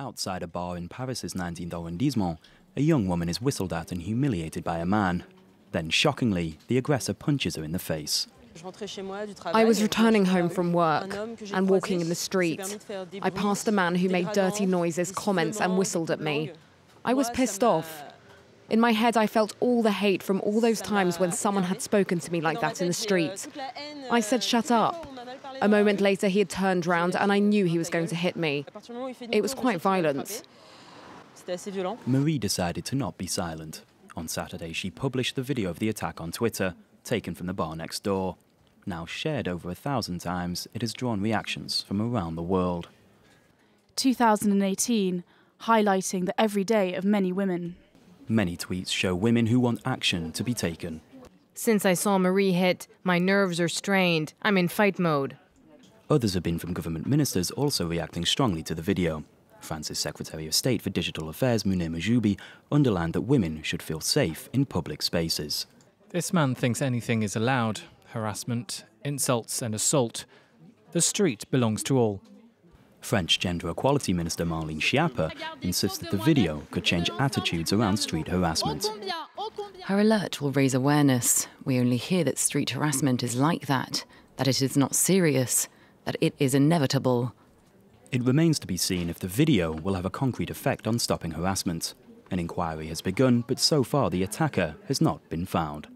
Outside a bar in Paris's 19th arrondissement, a young woman is whistled at and humiliated by a man. Then, shockingly, the aggressor punches her in the face. I was returning home from work and walking in the street. I passed a man who made dirty noises, comments, and whistled at me. I was pissed off. In my head, I felt all the hate from all those times when someone had spoken to me like that in the street. I said, Shut up. A moment later, he had turned round and I knew he was going to hit me. It was quite violent. Marie decided to not be silent. On Saturday, she published the video of the attack on Twitter, taken from the bar next door. Now shared over a thousand times, it has drawn reactions from around the world. 2018, highlighting the everyday of many women. Many tweets show women who want action to be taken. Since I saw Marie hit, my nerves are strained. I'm in fight mode. Others have been from government ministers also reacting strongly to the video. France's Secretary of State for Digital Affairs, Mounir Mahjoubi, underlined that women should feel safe in public spaces. This man thinks anything is allowed harassment, insults, and assault. The street belongs to all. French Gender Equality Minister Marlene Schiappa insists that the video could change attitudes around street harassment. Her alert will raise awareness. We only hear that street harassment is like that, that it is not serious, that it is inevitable. It remains to be seen if the video will have a concrete effect on stopping harassment. An inquiry has begun, but so far the attacker has not been found.